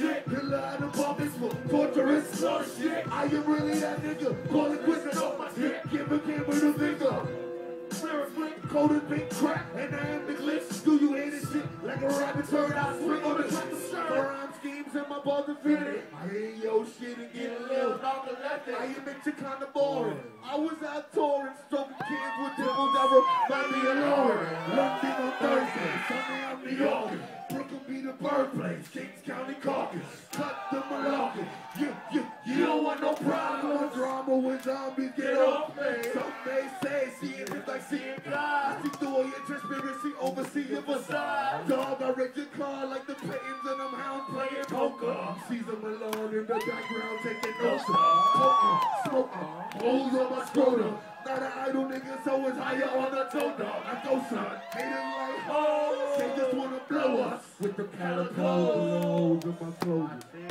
shit. Killer out of pockets for torturous shit. I am really that nigga. Call it quits and off my shit. Give a kid with finger. A flip, cold pink crack, and I am the glitch. Do you hate this shit? Like a rabbit turd, I swing on the track. My rhyme schemes and my balls fitted. I hear your shit and get a little knock the left. I am into kinda boring. I was out touring, stroking kids with devils that remind me of the Kings County caucus. Cut the malarkey. You, you, you don't want no problem or drama when zombies get off me. Some may say seeing is like seeing God. See through all your transparency, oversee your facade. Dog, I read your car like the Paytons and I'm hound playing poker. Caesar Malone in the background taking notes. Poker, smoker, holes on my scrotum. Not an idle nigga, so it's higher on the toe dog. I go son, haters like, oh, they just wanna blow us with the calico loads of my clothing.